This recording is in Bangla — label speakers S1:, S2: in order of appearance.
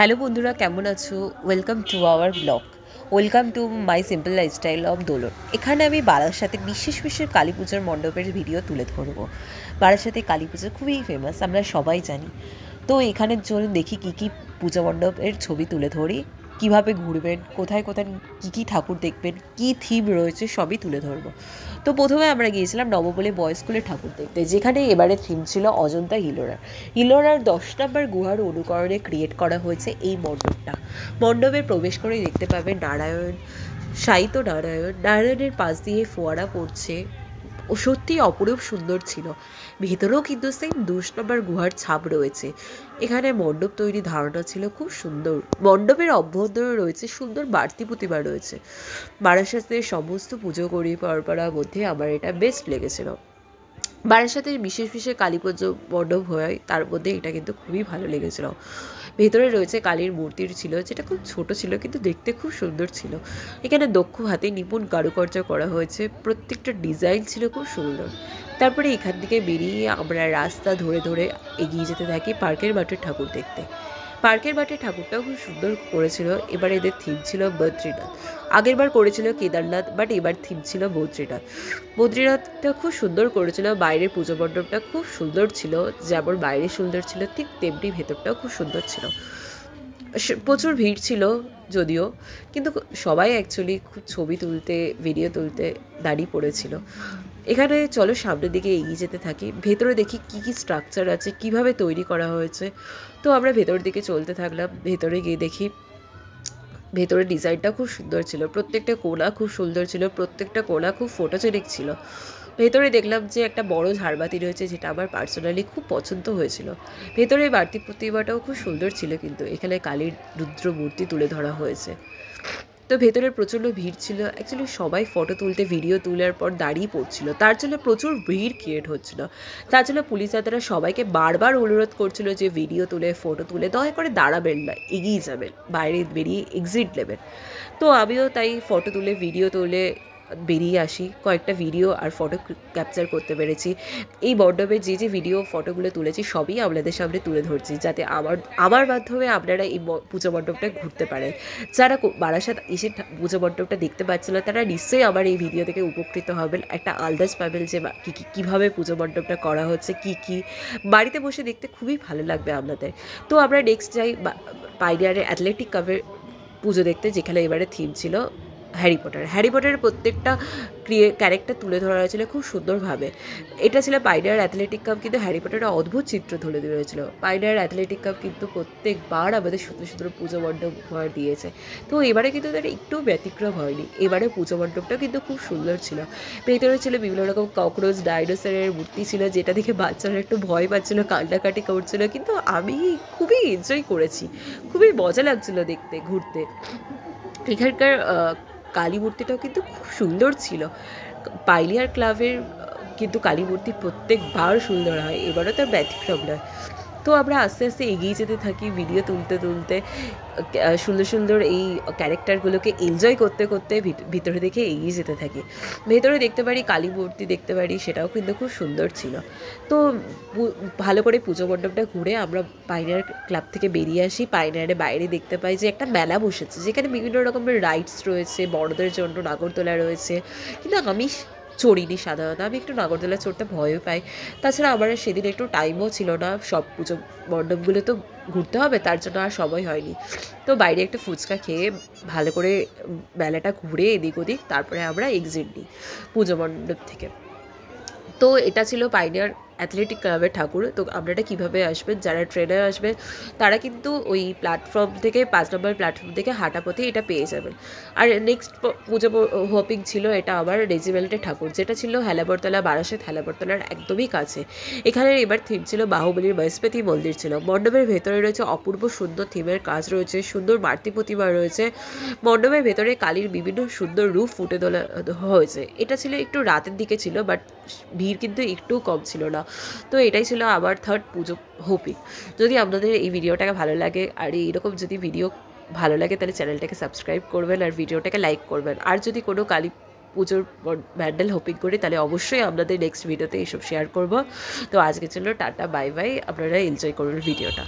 S1: হ্যালো বন্ধুরা, কেমন আছো? Welcome to our blog welcome to my simple lifestyle of Dolon এখানে আমি বারাসাতে বিশেষ বিশেষ কালী পুজোর মণ্ডপের ভিডিও তুলে ধরবো। বারাসাতে কালী পুজো খুবই ফেমাস আমরা সবাই জানি। তো এখানের জন্য দেখি কী কী পূজা মণ্ডপের ছবি তুলে ধরি। কীভাবে ঘুরবেন, কোথায় কোথায় কী কী ঠাকুর দেখবেন, কী থিম রয়েছে সবই তুলে ধরবো। তো প্রথমে আমরা গিয়েছিলাম নবপল্লী বয়েজ স্কুলের ঠাকুর দেখতে, যেখানে এবারে থিম ছিল অজন্তা হিলোরার হিলোরার দশ নম্বর গুহার অনুকরণে ক্রিয়েট করা হয়েছে এই মণ্ডপটা। মণ্ডপে প্রবেশ করে দেখতে পাবেন নারায়ণ, সাহিত্য নারায়ণ, নারায়ণের পাশ দিয়ে ফোয়ারা পড়ছে ও সত্যি অপরূপ সুন্দর ছিল। ভেতরেও কিন্তু সেম দুশ নম্বর গুহার ছাপ রয়েছে। এখানে মণ্ডপ তৈরি ধারণা ছিল খুব সুন্দর। মণ্ডপের অভ্যন্তরে রয়েছে সুন্দর বাড়তি প্রতিমা রয়েছে। বারাসাতের সমস্ত পুজো করি পরপরার মধ্যে আমার এটা বেস্ট লেগেছিল। বারাসাতের বিশেষ বিশেষ কালী পুজো মণ্ডপ হয়, তার মধ্যে এটা কিন্তু খুবই ভালো লেগেছিল। ভেতরে রয়েছে কালীর মূর্তির ছিল, যেটা খুব ছোট ছিল কিন্তু দেখতে খুব সুন্দর ছিল। এখানে দক্ষ হাতে নিপুণ কারুকার্য করা হয়েছে, প্রত্যেকটা ডিজাইন ছিল খুব সুন্দর। তারপরে এখান থেকে বেরিয়ে আমরা রাস্তা ধরে ধরে এগিয়ে যেতে থাকি পার্কের মাঠের ঠাকুর দেখতে। পার্কের বাটে ঠাকুরটাও খুব সুন্দর করেছিল। এবার এদের থিম ছিল বদ্রীনাথ। আগেরবার করেছিল কেদারনাথ বাট এবার থিম ছিল বদ্রীনাথ। বদ্রীনাথটা খুব সুন্দর করেছিল, বাইরের পুজো মণ্ডপটা খুব সুন্দর ছিল, যেমন বাইরে সুন্দর ছিল, ঠিক তেমনি ভেতরটাও খুব সুন্দর ছিল। প্রচুর ভিড় ছিল যদিও, কিন্তু সবাই অ্যাকচুয়ালি খুব ছবি তুলতে ভিডিও তুলতে দাঁড়িয়ে পড়েছিল। এখানে চলো সামনের দিকে এগিয়ে যেতে থাকি। ভেতরে দেখি কি কি স্ট্রাকচার আছে, কীভাবে তৈরি করা হয়েছে। তো আমরা ভেতর দিকে চলতে থাকলাম। ভেতরে গিয়ে দেখি, ভেতরের ডিজাইনটা খুব সুন্দর ছিল। প্রত্যেকটা কোনা খুব সুন্দর ছিল, প্রত্যেকটা কোনা খুব ফটোজেনিক ছিল। ভেতরে দেখলাম যে একটা বড় ঝাড়বাতি রয়েছে, যেটা আমার পার্সোনালি খুব পছন্দ হয়েছিল। ভেতরে বাড়তি প্রতিমাটাও খুব সুন্দর ছিল কিন্তু এখানে কালীর রুদ্র মূর্তি তুলে ধরা হয়েছে। তো ভেতরে প্রচণ্ড ভিড় ছিল। অ্যাকচুয়ালি সবাই ফটো তুলতে ভিডিও তোলার পর দাঁড়িয়ে পড়ছিল। তার জন্য প্রচুর ভিড় ক্রিয়েট হচ্ছিল। তার জন্য পুলিশ দাদারা সবাইকে বারবার অনুরোধ করছিল যে ভিডিও তুলে ফটো তুলে, দয়া করে দাঁড়াবেন না, এগিয়ে যাবেন, বাইরে বেরিয়ে এক্সিট নেবেন। তো আমিও তাই ফটো তুলে ভিডিও তুলে বেরিয়ে আসি, কয়েকটা ভিডিও আর ফটো ক্যাপচার করতে পেরেছি। এই মণ্ডপে যে যে ভিডিও ফটোগুলো তুলেছি, সবই আপনাদের সামনে তুলে ধরছি, যাতে আমার আমার মাধ্যমে আপনারা এই পুজো মণ্ডপটা ঘুরতে পারেন। যারা বারাসাত এসে পুজো মণ্ডপটা দেখতে পাচ্ছিল, তারা নিশ্চয়ই আমার এই ভিডিও থেকে উপকৃত হবেন। একটা আন্দাজ পাবেন যে কী কী, কীভাবে পুজো মণ্ডপটা করা হচ্ছে, কী কী। বাড়িতে বসে দেখতে খুবই ভালো লাগবে আপনাদের। তো আমরা নেক্সট যাই পাইডিয়ারের অ্যাথলেটিক কাপের পুজো দেখতে, যেখানে এবারে থিম ছিল হ্যারি পটার। হ্যারি পটারের প্রত্যেকটা ক্রিয়ে, ক্যারেক্টার তুলে ধরা হয়েছিল খুব সুন্দরভাবে। এটা ছিল পাইডার অ্যাথলেটিক কাপ কিন্তু হ্যারি পটারের অদ্ভুত চিত্র তুলে ধরেছিল পাইডার অ্যাথলেটিক কাপ কিন্তু প্রত্যেকবার আমাদের সুন্দর সুন্দর পুজো মণ্ডপ দিয়েছে। তো এবারে কিন্তু তার একটু ব্যতিক্রম হয়নি। এবারে পুজো মণ্ডপটা কিন্তু খুব সুন্দর ছিল। ভেতরে ছিল বিভিন্ন রকম ককরোচ, ডাইনোসরের মূর্তি ছিল, যেটা দেখে বাচ্চারা একটু ভয় পাচ্ছিলো, কান্নাকাটি করছিল। কিন্তু আমি খুবই এনজয় করেছি। খুবই মজা লাগছিল দেখতে, ঘুরতে। এখানকার কালী মূর্তিটাও কিন্তু খুব সুন্দর ছিল। পাইলিয়ার ক্লাবের কিন্তু কালী মূর্তি প্রত্যেকবার সুন্দর হয়, এবারও তার ব্যতিক্রম নয়। তো আমরা আস্তে আস্তে এগিয়ে যেতে থাকি ভিডিও তুলতে তুলতে সুন্দর সুন্দর এই ক্যারেক্টারগুলোকে এনজয় করতে করতে ভিতরে দেখে এগিয়ে যেতে থাকি। ভেতরে দেখতে পারি, কালী মূর্তি দেখতে পারি, সেটাও কিন্তু খুব সুন্দর ছিল। তো ভালো করে পুজো মণ্ডপটা ঘুরে আমরা পাইনার ক্লাব থেকে বেরিয়ে আসি। পাইনারে বাইরে দেখতে পাই যে একটা মেলা বসেছে, যেখানে বিভিন্ন রকমের রাইডস রয়েছে, বড়দের জন্য, নাগরদোলা রয়েছে। কিন্তু আমি চড়িনি সাধারণত। আমি একটু নাগরদোলা চড়তে ভয়ও পাই। তাছাড়া আমার সেদিন একটু টাইমও ছিল না। সব পুজো মণ্ডপগুলো তো ঘুরতে হবে, তার জন্য আর সময় হয়নি। তো বাইরে একটা ফুচকা খেয়ে ভালো করে মেলাটা ঘুরে এদিক ওদিক, তারপরে আমরা এক্সিট নিই পুজো মণ্ডপ থেকে। তো এটা ছিল পাইনিয়ার অ্যাথলেটিক ক্লাবের ঠাকুর, তো আপনারা কীভাবে আসবেন, যারা ট্রেনে আসবেন, তারা কিন্তু ওই প্ল্যাটফর্ম থেকে, পাঁচ নম্বর প্ল্যাটফর্ম থেকে হাঁটা পথে এটা পেয়ে যাবেন। আর নেক্সট পুজো হোপিং ছিল এটা আমার রেজিমেন্টের ঠাকুর, যেটা ছিল হেলাবরতলা, বারাসাত হেলাবরতলার একদমই কাছে। এখানে এবার থিম ছিল বাহুবলীর বৃহস্পতি মন্দির ছিল। মণ্ডপের ভেতরে রয়েছে অপূর্ব সুন্দর থিমের কাজ রয়েছে, সুন্দর মাতৃ প্রতিমা রয়েছে। মণ্ডপের ভেতরে কালীর বিভিন্ন সুন্দর রূপ ফুটে তোলা, হয়েছে। এটা ছিল একটু রাতের দিকে ছিল বাট ভিড় কিন্তু একটু কম ছিল না। তো এটাই ছিল আবার থার্ড পুজো হোপি যদি আপনাদের এই ভিডিওটাকে ভালো লাগে আর এইরকম যদি ভিডিও ভালো লাগে, তাহলে চ্যানেলটাকে সাবস্ক্রাইব করবেন আর ভিডিওটাকে লাইক করবেন। আর যদি কোনো কালী পুজোর ব্যান্ডেল হোপিং করি, তাহলে অবশ্যই আপনাদের নেক্সট ভিডিওতে এইসব শেয়ার করব। তো আজকে জন্য টাটা বাই বাই আপনারা এনজয় করুন ভিডিওটা